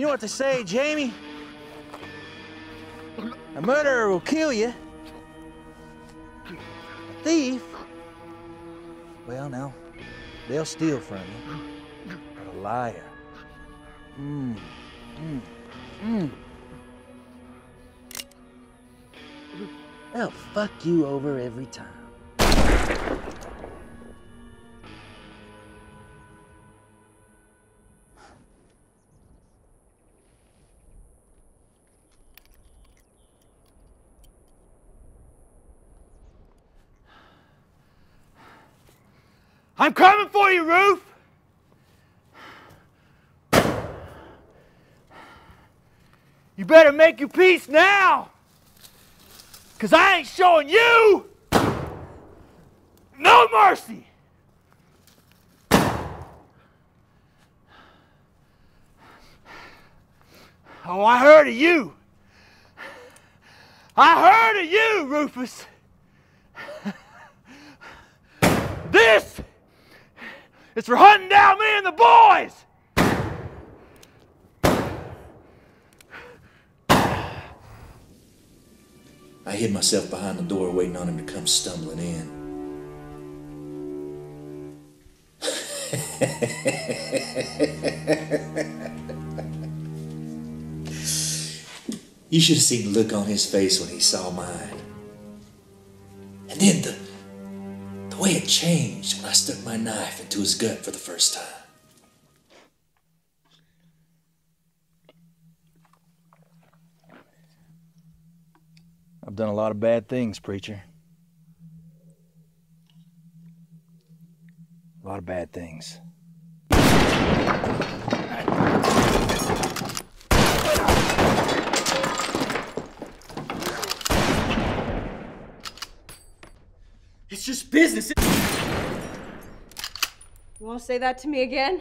You know what they say, Jamie? A murderer will kill you. A thief, well, now, they'll steal from you. But a liar, mmm, mmm, mmm. They'll fuck you over every time. I'm coming for you, Ruth! You better make your peace now! Cause I ain't showing you no mercy! Oh, I heard of you! I heard of you, Rufus! This is for hunting down me and the boys! I hid myself behind the door waiting on him to come stumbling in. you should have seen the look on his face when he saw mine. And then the, the way it changed when I stuck my knife into his gut for the first time. I've done a lot of bad things, preacher. A lot of bad things. It's just business. You won't say that to me again?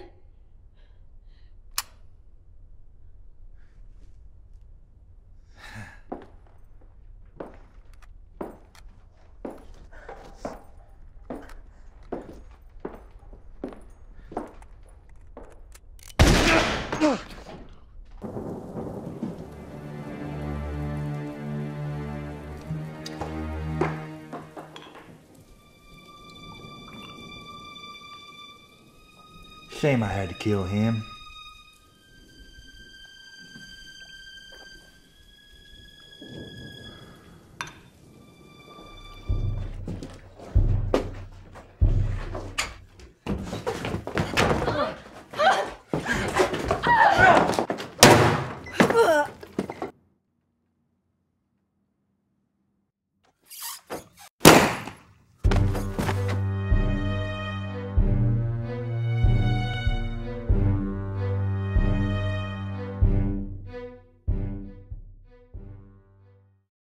Shame I had to kill him.